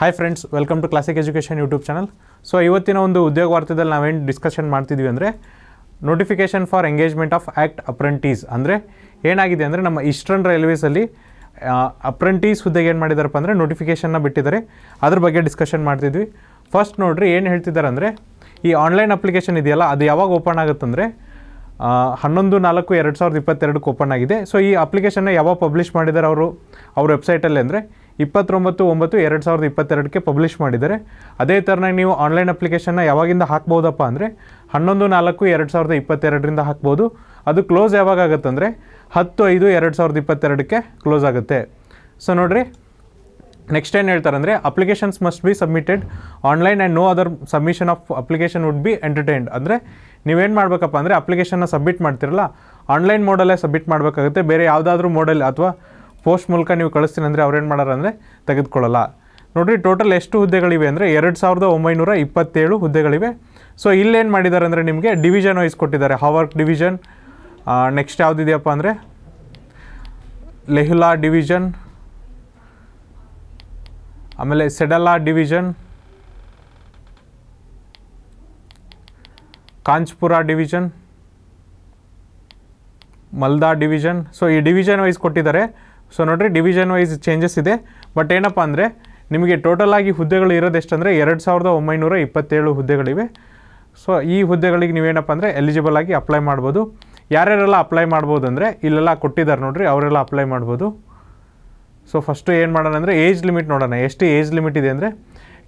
Hi friends welcome to classic education YouTube channel so ಇವತ್ತಿನ ಒಂದು ಉದ್ಯೋಗ ವಾರ್ತೆದಲ್ಲಿ ನಾವೇನು ಡಿಸ್ಕಷನ್ ಮಾಡ್ತಿದ್ವಿ ಅಂದರೆ notification for engagement of act apprentice ಅಂದರೆ, ಏನಾಗಿದೆ ಅಂದರೆ ನಮ್ಮ ಈಸ್ಟರ್ನ್ ರೈಲ್ವೇಸಲ್ಲಿ ಅಪ್ರೆಂಟೀಸ್ ಹುದ್ದೆಗೆ ಏನು ಮಾಡಿದಾರಪ್ಪ ಅಂದರೆ ನೋಟಿಫಿಕೇಷನ್ನ ಬಿಟ್ಟಿದ್ದಾರೆ. ಅದ್ರ ಬಗ್ಗೆ ಡಿಸ್ಕಷನ್ ಮಾಡ್ತಿದ್ವಿ. ಫಸ್ಟ್ ನೋಡಿರಿ ಏನು ಹೇಳ್ತಿದ್ದಾರೆ ಅಂದರೆ, ಈ ಆನ್ಲೈನ್ ಅಪ್ಲಿಕೇಶನ್ ಇದೆಯಲ್ಲ, ಅದು ಯಾವಾಗ ಓಪನ್ ಆಗುತ್ತಂದರೆ ಹನ್ನೊಂದು ನಾಲ್ಕು ಎರಡು ಸಾವಿರದ ಇಪ್ಪತ್ತೆರಡಕ್ಕೆ ಓಪನ್ ಆಗಿದೆ. ಸೊ ಈ ಅಪ್ಲಿಕೇಶನ್ನ ಯಾವಾಗ ಪಬ್ಲಿಷ್ ಮಾಡಿದ್ದಾರೆ ಅವರು, ಅವ್ರ ವೆಬ್ಸೈಟಲ್ಲಿ ಅಂದರೆ ಇಪ್ಪತ್ತೊಂಬತ್ತು, ಒಂಬತ್ತು, ಎರಡು ಸಾವಿರದ ಇಪ್ಪತ್ತೆರಡಕ್ಕೆ ಪಬ್ಲಿಷ್ ಮಾಡಿದ್ದಾರೆ. ಅದೇ ಥರನಾಗಿ ನೀವು ಆನ್ಲೈನ್ ಅಪ್ಲಿಕೇಶನ್ನ ಯಾವಾಗಿಂದ ಹಾಕ್ಬೋದಪ್ಪ ಅಂದರೆ ಹನ್ನೊಂದು, ನಾಲ್ಕು, ಎರಡು ಸಾವಿರದ ಇಪ್ಪತ್ತೆರಡರಿಂದ ಹಾಕ್ಬೋದು. ಅದು ಕ್ಲೋಸ್ ಯಾವಾಗ ಆಗುತ್ತಂದರೆ ಹತ್ತು, ಐದು, ಎರಡು ಸಾವಿರದ ಇಪ್ಪತ್ತೆರಡಕ್ಕೆ ಕ್ಲೋಸ್ ಆಗುತ್ತೆ. ಸೊ ನೋಡಿರಿ ನೆಕ್ಸ್ಟ್ ಏನು ಹೇಳ್ತಾರೆ ಅಂದರೆ applications must be submitted online and no other submission of application would be entertained ಅಂದರೆ ನೀವೇನು ಮಾಡಬೇಕಪ್ಪ ಅಂದರೆ ಅಪ್ಲಿಕೇಶನ್ನ ಸಬ್ಮಿಟ್ ಮಾಡ್ತಿರಲ್ಲ. ಆನ್ಲೈನ್ ಮೋಡಲ್ಲೇ ಸಬ್ಮಿಟ್ ಮಾಡಬೇಕಾಗುತ್ತೆ. ಬೇರೆ ಯಾವುದಾದ್ರೂ ಮೋಡಲ್ ಅಥವಾ ಪೋಸ್ಟ್ ಮೂಲಕ ನೀವು ಕಳಿಸ್ತೀನಿ ಅಂದರೆ ಅವ್ರೇನು ಮಾಡೋರು ಅಂದರೆ ತೆಗೆದುಕೊಳ್ಳಲ್ಲ. ನೋಡಿರಿ ಟೋಟಲ್ ಎಷ್ಟು ಹುದ್ದೆಗಳಿವೆ ಅಂದರೆ ಎರಡು ಸಾವಿರದ ಒಂಬೈನೂರ ಇಪ್ಪತ್ತೇಳು ಹುದ್ದೆಗಳಿವೆ. ಸೊ ಇಲ್ಲೇನು ಮಾಡಿದ್ದಾರೆ ಅಂದರೆ ನಿಮಗೆ ಡಿವಿಷನ್ ವೈಸ್ ಕೊಟ್ಟಿದ್ದಾರೆ. ಹವರ್ಕ್ ಡಿವಿಷನ್ ನೆಕ್ಸ್ಟ್ ಯಾವುದಿದೆಯಪ್ಪ ಅಂದರೆ ಲೆಹುಲಾ ಡಿವಿಷನ್ ಆಮೇಲೆ ಸೆಡಲಾ division Kanchrapara division Malda division so ಈ ಡಿವಿಷನ್ ವೈಸ್ ಕೊಟ್ಟಿದ್ದಾರೆ. ಸೊ ನೋಡಿರಿ ಡಿವಿಷನ್ ವೈಸ್ ಚೇಂಜಸ್ ಇದೆ. ಬಟ್ ಏನಪ್ಪ ಅಂದರೆ, ನಿಮಗೆ ಟೋಟಲ್ ಆಗಿ ಹುದ್ದೆಗಳು ಇರೋದೆಷ್ಟಂದರೆ ಎರಡು ಸಾವಿರದ ಒಂಬೈನೂರ ಇಪ್ಪತ್ತೇಳು ಹುದ್ದೆಗಳಿವೆ. ಸೊ ಈ ಹುದ್ದೆಗಳಿಗೆ ನೀವೇನಪ್ಪ ಅಂದರೆ ಎಲಿಜಿಬಲ್ ಆಗಿ ಅಪ್ಲೈ ಮಾಡ್ಬೋದು. ಯಾರ್ಯಾರೆಲ್ಲ ಅಪ್ಲೈ ಮಾಡ್ಬೋದು ಅಂದರೆ, ಇಲ್ಲೆಲ್ಲ ಕೊಟ್ಟಿದ್ದಾರೆ ನೋಡಿರಿ, ಅವರೆಲ್ಲ ಅಪ್ಲೈ ಮಾಡ್ಬೋದು. ಸೊ ಫಸ್ಟು ಏನು ಮಾಡೋಣ ಅಂದರೆ ಏಜ್ ಲಿಮಿಟ್ ನೋಡೋಣ. ಎಷ್ಟು ಏಜ್ ಲಿಮಿಟ್ ಇದೆ ಅಂದರೆ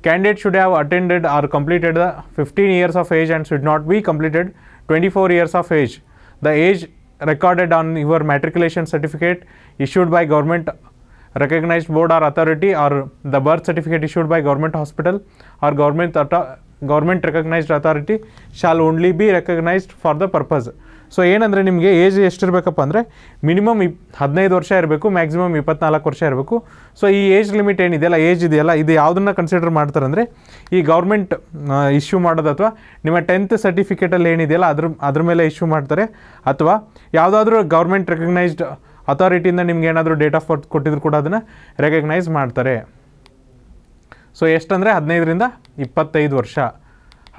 candidate should have attended or completed the fifteen years of age and should not be completed twenty four years of age the age recorded on your matriculation certificate issued by government recognized board or authority or the birth certificate issued by government hospital or government government recognized authority shall only be recognized for the purpose so ಏನಂದರೆ ನಿಮಗೆ age ಎಷ್ಟಿರಬೇಕಪ್ಪ ಅಂದರೆ minimum ಇಪ್ ಹದಿನೈದು ವರ್ಷ ಇರಬೇಕು maximum ಇಪ್ಪತ್ನಾಲ್ಕು ವರ್ಷ ಇರಬೇಕು. ಸೊ ಈ ಏಜ್ ಲಿಮಿಟ್ ಏನಿದೆಯಲ್ಲ ಏಜ್ ಇದೆಯಲ್ಲ, ಇದು ಯಾವುದನ್ನು ಕನ್ಸಿಡರ್ ಮಾಡ್ತಾರೆ ಅಂದರೆ ಈ ಗೌರ್ಮೆಂಟ್ ಇಶ್ಯೂ ಮಾಡೋದು ಅಥವಾ ನಿಮ್ಮ ಟೆಂತ್ ಸರ್ಟಿಫಿಕೇಟಲ್ಲಿ ಏನಿದೆಯಲ್ಲ, ಅದ್ರ ಅದ್ರ ಮೇಲೆ ಇಶ್ಯೂ ಮಾಡ್ತಾರೆ. ಅಥವಾ ಯಾವುದಾದ್ರೂ ಗೌರ್ಮೆಂಟ್ ರೆಕಗ್ನೈಸ್ಡ್ ಅಥಾರಿಟಿಯಿಂದ ನಿಮ್ಗೆ ಏನಾದರೂ ಡೇಟ್ ಆಫ್ ಬರ್ತ್ ಕೊಟ್ಟಿದ್ರು ಕೂಡ ಅದನ್ನು ರೆಕಗ್ನೈಸ್ ಮಾಡ್ತಾರೆ. ಸೊ ಎಷ್ಟಂದರೆ ಹದಿನೈದರಿಂದ ಇಪ್ಪತ್ತೈದು ವರ್ಷ.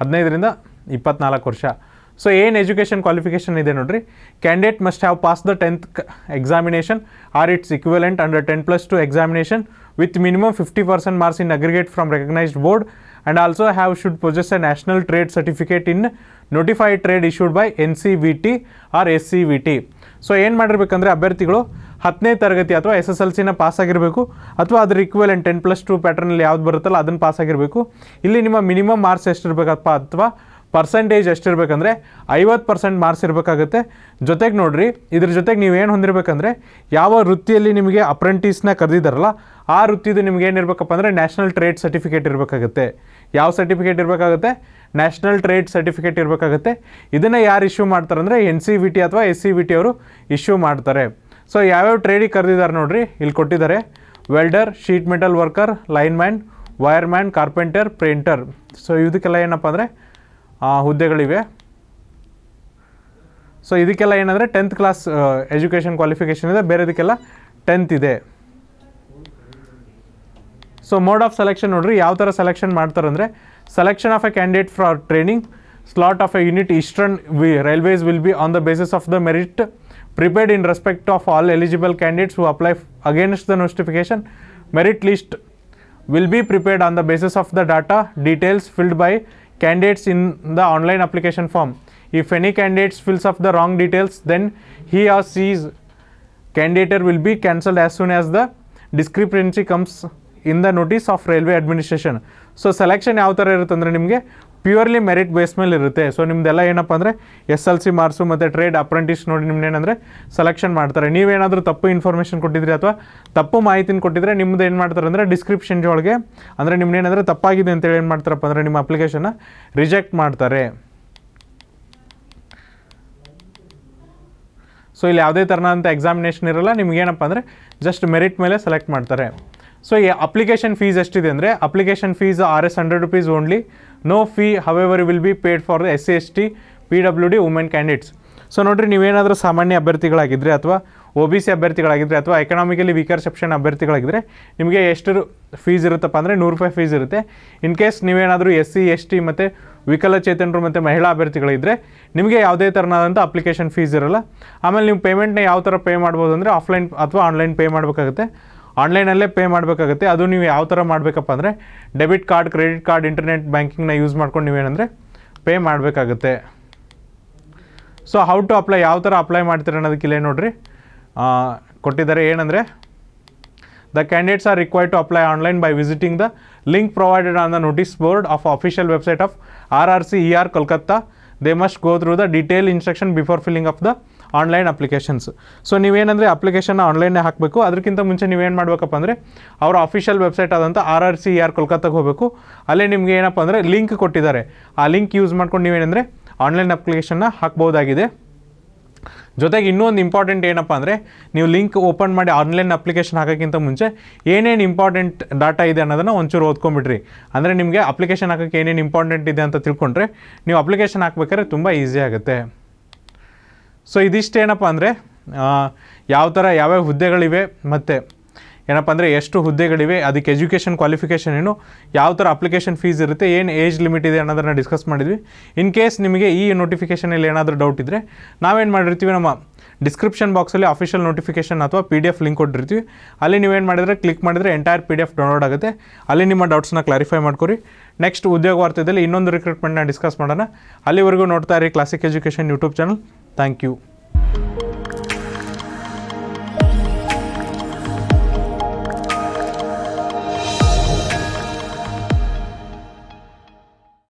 ಹದಿನೈದರಿಂದ ಇಪ್ಪತ್ನಾಲ್ಕು ವರ್ಷ. ಸೊ ಏನು ಎಜುಕೇಷನ್ ಕ್ವಾಲಿಫಿಕೇಷನ್ ಇದೆ ನೋಡ್ರಿ. Candidate must have pass the tenth examination or its equivalent under ten plus two examination with minimum fifty percent marks in aggregate from recognised board and also have should possess a national trade certificate in notified trade issued by N C V T or S C V T so ಏನು ಮಾಡಿರ್ಬೇಕಂದ್ರೆ ಅಭ್ಯರ್ಥಿಗಳು ಹತ್ತನೇ ತರಗತಿ ಅಥವಾ S S L ಸಿನ pass ಆಗಿರಬೇಕು ಅಥವಾ ಅದ್ರ ಇಕ್ವಲೆಂಟ್ ಟೆನ್ ಪ್ಲಸ್ ಟು ಪ್ಯಾಟರ್ನಲ್ಲಿ ಯಾವ್ದು ಬರುತ್ತಲ್ಲ ಅದನ್ನು ಪಾಸ್ ಆಗಿರಬೇಕು. ಇಲ್ಲಿ ನಿಮ್ಮ ಮಿನಿಮಮ್ ಮಾರ್ಕ್ಸ್ ಎಷ್ಟಿರಬೇಕಪ್ಪ ಅಥವಾ ಪರ್ಸೆಂಟೇಜ್ ಎಷ್ಟಿರಬೇಕಂದ್ರೆ ಐವತ್ತು ಪರ್ಸೆಂಟ್ ಮಾರ್ಕ್ಸ್ ಇರಬೇಕಾಗುತ್ತೆ. ಜೊತೆಗೆ ನೋಡಿರಿ, ಇದ್ರ ಜೊತೆಗೆ ನೀವು ಏನು ಹೊಂದಿರಬೇಕಂದ್ರೆ, ಯಾವ ವೃತ್ತಿಯಲ್ಲಿ ನಿಮಗೆ ಅಪ್ರೆಂಟಿಸ್ನ ಕರೆದಿದ್ದಾರಲ್ಲ ಆ ವೃತ್ತಿದು ನಿಮ್ಗೆ ಏನಿರಬೇಕಪ್ಪ ಅಂದರೆ ನ್ಯಾಷನಲ್ ಟ್ರೇಡ್ ಸರ್ಟಿಫಿಕೇಟ್ ಇರಬೇಕಾಗುತ್ತೆ. ಯಾವ ಸರ್ಟಿಫಿಕೇಟ್ ಇರಬೇಕಾಗುತ್ತೆ? ನ್ಯಾಷನಲ್ ಟ್ರೇಡ್ ಸರ್ಟಿಫಿಕೇಟ್ ಇರಬೇಕಾಗುತ್ತೆ. ಇದನ್ನು ಯಾರು ಇಶ್ಯೂ ಮಾಡ್ತಾರೆ ಅಂದರೆ ಎನ್ ಸಿ ವಿ ಟಿ ಅಥವಾ ಎಸ್ ಸಿ ವಿ ಟಿ ಅವರು ಇಶ್ಯೂ ಮಾಡ್ತಾರೆ. ಸೊ ಯಾವ್ಯಾವ ಟ್ರೇಡಿಗೆ ಕರೆದಿದ್ದಾರೆ ನೋಡಿರಿ, ಇಲ್ಲಿ ಕೊಟ್ಟಿದ್ದಾರೆ. Welder sheet metal worker lineman wireman carpenter printer so ಇದಕ್ಕೆಲ್ಲ ಏನಪ್ಪ ಅಂದರೆ ಹುದ್ದೆಗಳಿವೆ. ಸೊ ಇದಕ್ಕೆಲ್ಲ ಏನಂದರೆ ಟೆಂತ್ ಕ್ಲಾಸ್ ಎಜುಕೇಷನ್ ಕ್ವಾಲಿಫಿಕೇಷನ್ ಇದೆ, ಬೇರೆದಕ್ಕೆಲ್ಲ ಟೆಂತ್ ಇದೆ. ಸೊ ಮೋಡ್ ಆಫ್ ಸೆಲೆಕ್ಷನ್ ನೋಡ್ರಿ, ಯಾವ ಥರ ಸೆಲೆಕ್ಷನ್ ಮಾಡ್ತಾರಂದರೆ selection of a candidate for training slot of a unit Eastern V Railways will be on the basis of the merit prepared in respect of all eligible candidates who apply against the the merit list will be prepared on the basis of the data details filled by candidates in the online application form if any candidates fills up the wrong details then he or she's candidature will be cancelled as soon as the discrepancy comes in the notice of railway administration so selection ಯಾವ ಥರ ಇರುತ್ತೆ ಅಂದರೆ ನಿಮಗೆ purely merit base ಮೇಲೆ ಇರುತ್ತೆ. So ನಿಮ್ದೆಲ್ಲ ಏನಪ್ಪ ಅಂದರೆ ಎಸ್ ಎಲ್ ಸಿ ಮಾರ್ಕ್ಸು ಮತ್ತು ಟ್ರೇಡ್ ಅಪ್ರೆಂಟಿಸ್ ನೋಡಿ ನಿಮ್ಮನ್ನೇನಂದರೆ ಸೆಲೆಕ್ಷನ್ ಮಾಡ್ತಾರೆ. ನೀವೇನಾದರೂ ತಪ್ಪು ಇನ್ಫಾರ್ಮೇಷನ್ ಕೊಟ್ಟಿದ್ರಿ ಅಥವಾ ತಪ್ಪು ಮಾಹಿತಿನ ಕೊಟ್ಟಿದ್ರೆ ನಿಮ್ದು ಏನು ಮಾಡ್ತಾರೆ ಅಂದರೆ ಡಿಸ್ಕ್ರಿಪ್ಷನ್ ಒಳಗೆ ಅಂದರೆ ನಿಮ್ದು ಏನಂದರೆ ತಪ್ಪಾಗಿದೆ ಅಂತೇಳಿ ಏನು ಮಾಡ್ತಾರಪ್ಪ ಅಂದರೆ ನಿಮ್ಮ ಅಪ್ಲಿಕೇಶನ್ನ ರಿಜೆಕ್ಟ್ ಮಾಡ್ತಾರೆ. ಸೊ ಇಲ್ಲಿ ಯಾವುದೇ ಥರನಾದಂಥ ಎಕ್ಸಾಮಿನೇಷನ್ ಇರಲ್ಲ ನಿಮಗೇನಪ್ಪ ಅಂದರೆ ಜಸ್ಟ್ ಮೆರಿಟ್ ಮೇಲೆ ಸೆಲೆಕ್ಟ್ ಮಾಡ್ತಾರೆ. ಸೊ ಈ ಅಪ್ಲಿಕೇಶನ್ ಫೀಸ್ ಎಷ್ಟಿದೆ ಅಂದರೆ application fees R S hundred rupees only no fee however will be paid for the S C S T P W D women candidates so ನೋಡಿರಿ, ನೀವೇನಾದರೂ ಸಾಮಾನ್ಯ ಅಭ್ಯರ್ಥಿಗಳಾಗಿದ್ದರೆ ಅಥವಾ O B C ಅಭ್ಯರ್ಥಿಗಳಾಗಿದ್ದರೆ ಅಥವಾ economically weaker section ಅಭ್ಯರ್ಥಿಗಳಾಗಿದ್ದರೆ ನಿಮಗೆ ಎಷ್ಟು fees ಇರುತ್ತಪ್ಪ ಅಂದರೆ ನೂರು ರೂಪಾಯಿ ಫೀಸ್ ಇರುತ್ತೆ. ಇನ್ ಕೇಸ್ ನೀವೇನಾದರೂ ಎಸ್ ಸಿ ಎಸ್ ಟಿ ಮತ್ತು ವಿಕಲಚೇತನರು ಮತ್ತು ಮಹಿಳಾ ಅಭ್ಯರ್ಥಿಗಳಿದ್ದರೆ ನಿಮಗೆ ಯಾವುದೇ ಥರನಾದಂಥ ಅಪ್ಲಿಕೇಶನ್ ಫೀಸ್ ಇರಲ್ಲ. ಆಮೇಲೆ ನೀವು ಪೇಮೆಂಟ್ನ ಯಾವ ಥರ ಪೇ ಮಾಡ್ಬೋದು ಅಂದರೆ ಆಫ್ಲೈನ್ ಅಥವಾ ಆನ್ಲೈನ್ ಪೇ ಮಾಡಬೇಕಾಗುತ್ತೆ. ಆನ್ಲೈನಲ್ಲೇ ಪೇ ಮಾಡಬೇಕಾಗುತ್ತೆ. ಅದು ನೀವು ಯಾವ ಥರ ಮಾಡಬೇಕಪ್ಪ ಅಂದರೆ debit card, credit card, internet ಬ್ಯಾಂಕಿಂಗ್ನ ಯೂಸ್ ಮಾಡ್ಕೊಂಡು ನೀವೇನಂದರೆ ಪೇ ಮಾಡಬೇಕಾಗುತ್ತೆ. ಸೊ ಹೌ ಟು ಅಪ್ಲೈ ಯಾವ ಥರ ಅಪ್ಲೈ ಮಾಡ್ತೀರ ಅನ್ನೋದಕ್ಕಿಲ್ಲ ನೋಡಿರಿ. ಕೊಟ್ಟಿದ್ದಾರೆ ಏನಂದರೆ the candidates are required to apply online by visiting the link provided on the notice board of official website of R R C E R Kolkata they must go through the detail instruction before filling of the online applications so ನೀವೇನಂದರೆ application ಆನ್ಲೈನೇ ಹಾಕಬೇಕು. ಅದಕ್ಕಿಂತ ಮುಂಚೆ ನೀವೇನು ಮಾಡಬೇಕಪ್ಪ ಅಂದರೆ, ಅವರ official website ಆದಂಥ R R C R ಕೋಲ್ಕತ್ತಾಗೆ ಹೋಗಬೇಕು. ಅಲ್ಲೇ ನಿಮಗೆ ಏನಪ್ಪ ಅಂದರೆ ಲಿಂಕ್ ಕೊಟ್ಟಿದ್ದಾರೆ. ಆ ಲಿಂಕ್ ಯೂಸ್ ಮಾಡ್ಕೊಂಡು ನೀವೇನಂದರೆ ಆನ್ಲೈನ್ ಅಪ್ಲಿಕೇಶನ್ನ ಹಾಕ್ಬೋದಾಗಿದೆ. ಜೊತೆಗೆ ಇನ್ನೊಂದು ಇಂಪಾರ್ಟೆಂಟ್ ಏನಪ್ಪ ಅಂದರೆ, ನೀವು ಲಿಂಕ್ ಓಪನ್ ಮಾಡಿ ಆನ್ಲೈನ್ ಅಪ್ಲಿಕೇಶನ್ ಹಾಕೋಕ್ಕಿಂತ ಮುಂಚೆ ಏನೇನು ಇಂಪಾರ್ಟೆಂಟ್ ಡಾಟಾ ಇದೆ ಅನ್ನೋದನ್ನು ಒಂಚೂರು ಓದ್ಕೊಂಬಿಡ್ರಿ ಅಂದರೆ ನಿಮಗೆ ಅಪ್ಲಿಕೇಶನ್ ಹಾಕೋಕ್ಕೆ ಏನೇನು ಇಂಪಾರ್ಟೆಂಟ್ ಇದೆ ಅಂತ ತಿಳ್ಕೊಂಡ್ರೆ, ನೀವು ಅಪ್ಲಿಕೇಶನ್ ಹಾಕ್ಬೇಕಾದ್ರೆ ತುಂಬ ಈಸಿ ಆಗುತ್ತೆ. ಸೊ ಇದಿಷ್ಟೇನಪ್ಪ ಅಂದರೆ ಯಾವ ಥರ ಯಾವ್ಯಾವ ಹುದ್ದೆಗಳಿವೆ ಮತ್ತು ಏನಪ್ಪ ಅಂದರೆ ಎಷ್ಟು ಹುದ್ದೆಗಳಿವೆ, ಅದಕ್ಕೆ ಎಜುಕೇಷನ್ ಕ್ವಾಲಿಫಿಕೇಷನ್ ಏನು, ಯಾವ ಥರ ಅಪ್ಲಿಕೇಶನ್ ಫೀಸ್ ಇರುತ್ತೆ, ಏನು ಏಜ್ ಲಿಮಿಟ್ ಇದೆ ಅನ್ನೋದನ್ನು ಡಿಸ್ಕಸ್ ಮಾಡಿದ್ವಿ. ಇನ್ ಕೇಸ್ ನಿಮಗೆ ಈ ನೋಟಿಫಿಕೇಷನಲ್ಲಿ ಏನಾದರೂ ಡೌಟ್ ಇದ್ದರೆ ನಾವೇನು ಮಾಡಿರ್ತೀವಿ, ನಮ್ಮ ಡಿಸ್ಕ್ರಿಪ್ಷನ್ ಬಾಕ್ಸಲ್ಲಿ ಅಫಿಷಿಯಲ್ ನೋಟಿಫಿಕೇಷನ್ ಅಥವಾ ಪಿ ಡಿ ಎಫ್ ಲಿಂಕ್ ಕೊಟ್ಟಿರ್ತೀವಿ. ಅಲ್ಲಿ ನೀವೇನು ಮಾಡಿದರೆ ಕ್ಲಿಕ್ ಮಾಡಿದರೆ entire P D F download ಆಗುತ್ತೆ. ಅಲ್ಲಿ ನಿಮ್ಮ ಡೌಟ್ಸ್ನ ಕ್ಲಾರಿಫೈ ಮಾಡ್ಕೊರಿ. ನೆಕ್ಸ್ಟ್ ಉದ್ಯೋಗ ವಾರ್ತೆಯಲ್ಲಿ ಇನ್ನೊಂದು ರಿಕ್ರೂಟ್ಮೆಂಟ್ನ ಡಿಸ್ಕಸ್ ಮಾಡೋಣ. ಅಲ್ಲಿವರೆಗೂ ನೋಡ್ತಾ ಇರಿ Classic Education YouTube channel Thank you.